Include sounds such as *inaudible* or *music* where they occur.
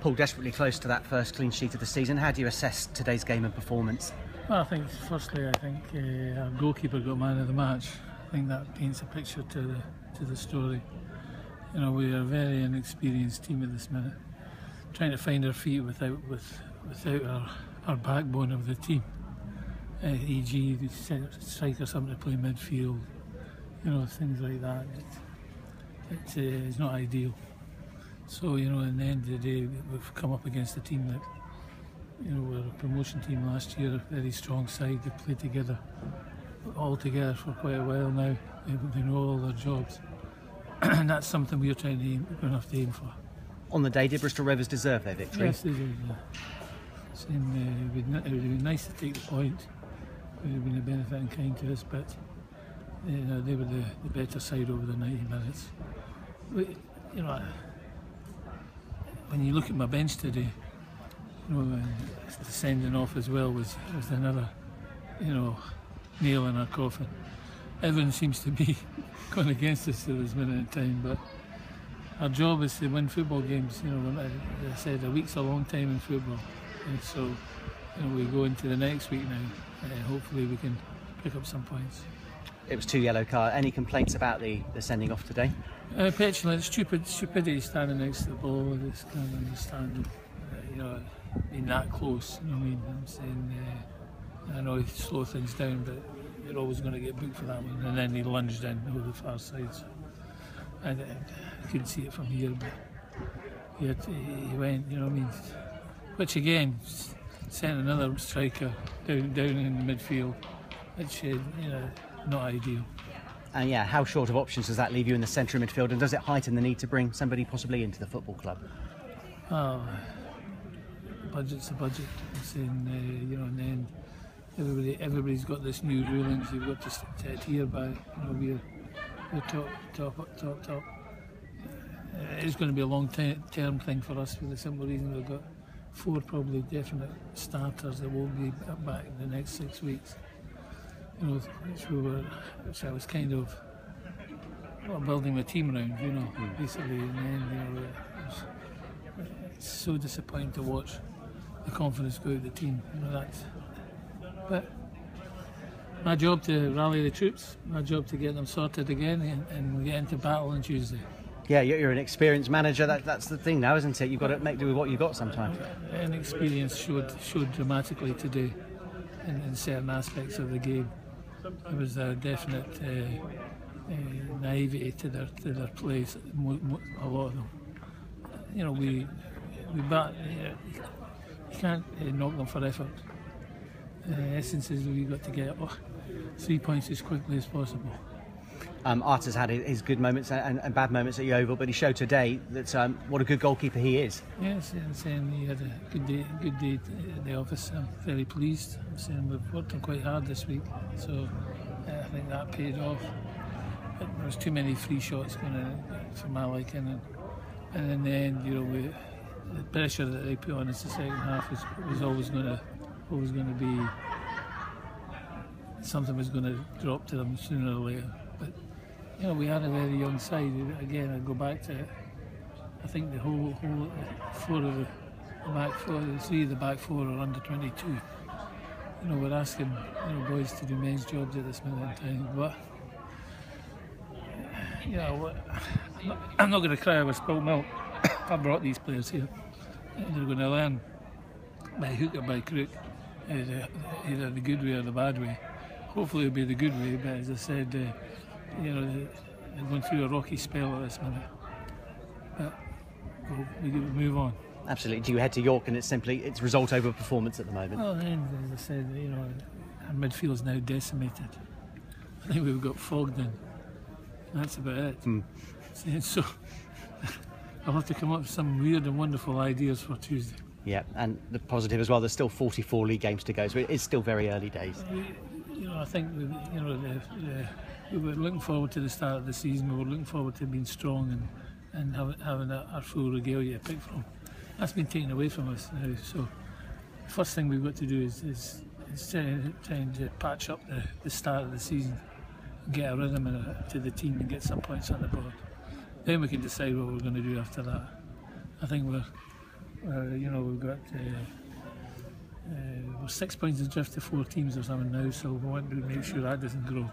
Paul, desperately close to that first clean sheet of the season. How do you assess today's game and performance? Well, I think firstly, I think uh, our goalkeeper got man of the match. I think that paints a picture to the to the story. You know, we are a very inexperienced team at this minute, trying to find our feet without with without our, our backbone of the team. Uh, e.g., striker something to play midfield. You know, things like that. It, it uh, is not ideal. So you know, in the end of the day, we've come up against a team that you know, we're a promotion team last year, a very strong side. They played together, all together for quite a while now. They, they know all their jobs, *clears throat* and that's something we're trying to aim, we're have to aim for. On the day, did Bristol Rovers deserve their victory? Yes, they did. Yeah. Saying, uh, it, would, it would be nice to take the point. It would have been a benefit and kind to us, but you know, they were the, the better side over the 90 minutes. But, you know, when you look at my bench today, you know, uh, the sending off as well was, was another, you know, nail in our coffin. Everyone seems to be *laughs* going against us at this minute in time, but our job is to win football games. You know, as I said, a week's a long time in football, and so you know, we go into the next week now, and hopefully we can pick up some points. It was two yellow cards. Any complaints about the, the sending off today? Uh, stupid, stupidity standing next to the ball. I just can't understand. Uh, you know, being that close. You know what I mean? I'm saying, uh, I know he slow things down, but you're always going to get booked for that one. And then he lunged in over the far side. So I, I couldn't see it from here, but he, had, he went. You know what I mean? Which again sent another striker down down in the midfield, which you know not ideal. And yeah, how short of options does that leave you in the centre of midfield, and does it heighten the need to bring somebody possibly into the football club? Oh, budget's a budget. I'm saying, uh, you know, and then everybody, everybody's got this new rulings. You've got to, to adhere by. You know, we're, we're top, top, top, top. Uh, it's going to be a long term thing for us for the simple reason we've got four probably definite starters that won't be back in the next six weeks. You know, which we were, which I was kind of well, building my team around. You know, mm. basically, and then you know, it's so disappointing to watch the confidence go out the team. You know that's. But my job to rally the troops, my job to get them sorted again, and, and get into battle on Tuesday. Yeah, you're an experienced manager. That, that's the thing now, isn't it? You've got to make do with what you've got sometimes. And experience showed showed dramatically today in, in certain aspects of the game. There was a definite uh, uh, naivety to their to their plays. A lot of them. You know, we we bat. Uh, you can't uh, knock them for effort. The uh, essence is we've got to get oh, three points as quickly as possible. Um, Artur's had his good moments and, and, bad moments at Yeovil, but he showed today that um, what a good goalkeeper he is. Yes, I'm saying he had a good day, good day at the office. I'm very pleased. I'm saying we've worked on quite hard this week, so uh, I think that paid off. But there was too many free shots going in for my liking, and, and in the end, you know, we, the pressure that they put on us the second half was, was always going to always going to be something was going to drop to them sooner or later. But you know, we had a very young side. Again, I go back to I think the whole whole four of the, the back four, three of the back four are under 22. You know, we're asking you know boys to do men's jobs at this moment in time, but you know, I'm not, not going to cry over spilt milk. *coughs* I brought these players here. They're going to learn by hook or by crook, either, either the good way or the bad way. Hopefully it'll be the good way, but as I said, uh, you know, they're going through a rocky spell at this minute. But we'll, we move on. Absolutely. Do you head to York and it's simply it's result over performance at the moment? Well, then, as I said, you know, our midfield's now decimated. I think we've got fogged in. That's about it. Mm. *laughs* So I'll have to come up with some weird and wonderful ideas for Tuesday. Yeah, and the positive as well. There's still 44 league games to go, so it's still very early days. Know, I think we, you know the, the, we were looking forward to the start of the season. We were looking forward to being strong and and having, having our full regalia to pick from. That's been taken away from us now. So, first thing we've got to do is is, is trying, to patch up the, the start of the season, get a rhythm a, to the team, and get some points on the board. Then we can decide what we're going to do after that. I think we're Uh, you know, we've got uh, six points adrift to four teams or something now, so we want to make sure that doesn't grow.